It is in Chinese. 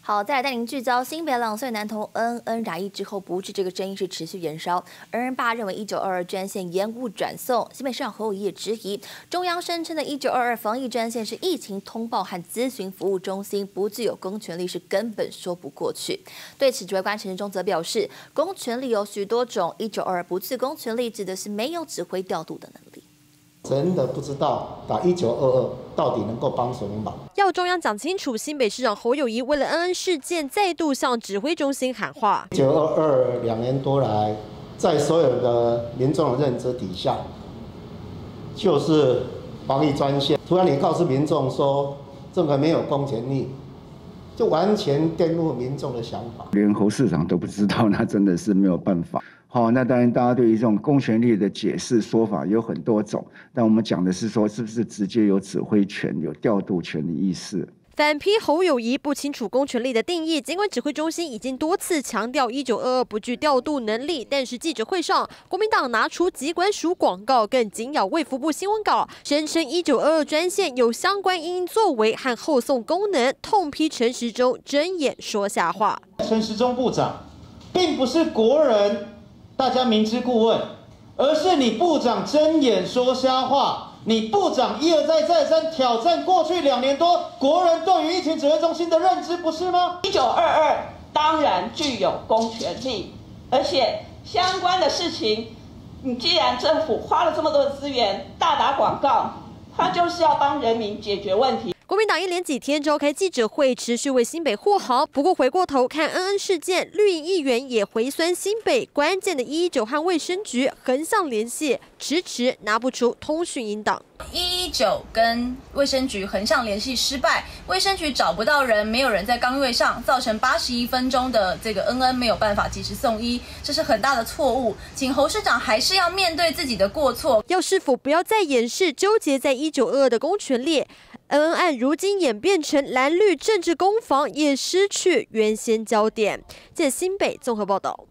好，再来带您聚焦新北两岁男童恩恩染疫之后不治，这个争议是持续延烧。恩恩爸认为一九二二专线延误转送，新北市长侯友宜也质疑中央声称的一九二二防疫专线是疫情通报和咨询服务中心，不具有公权力是根本说不过去。对此，指挥官陈时中则表示，公权力有许多种，一九二二不具公权力指的是没有指挥调度的能力。真的不知道打一九二二到底能够帮什么忙？要中央讲清楚。新北市长侯友谊为了恩恩事件，再度向指挥中心喊话。一九二二两年多来，在所有的民众的认知底下，就是防疫专线。突然你告诉民众说这个没有公权力，就完全颠覆民众的想法。连侯市长都不知道，那真的是没有办法。好，那当然，大家对于这种公权力的解释说法有很多种，但我们讲的是说，是不是直接有指挥权、有调度权的意思？反批侯友谊不清楚公权力的定义，尽管指挥中心已经多次强调一九二二不具调度能力，但是记者会上，国民党拿出疾管署广告，更紧咬卫福部新闻稿，声称一九二二专线有相关应作为和后送功能，痛批陈时中睁眼说瞎话。陈时中部长并不是国人。大家明知故问，而是你部长睁眼说瞎话，你部长一而再再三挑战过去两年多国人对于疫情指挥中心的认知，不是吗？一九二二当然具有公权力，而且相关的事情，你既然政府花了这么多的资源，大打广告，他就是要帮人民解决问题。国民党一连几天召开记者会，持续为新北护航。不过回过头看恩恩事件，绿营议员也回酸新北关键的一一九和卫生局横向联系，迟迟拿不出通讯引导。一一九跟卫生局横向联系失败，卫生局找不到人，没有人在岗位上，造成八十一分钟的这个恩恩没有办法及时送医，这是很大的错误。请侯市长还是要面对自己的过错，要是否不要再掩饰纠结在一九二二的公权力。恩恩案如今演变成蓝绿政治攻防，也失去原先焦点。借新北综合报道。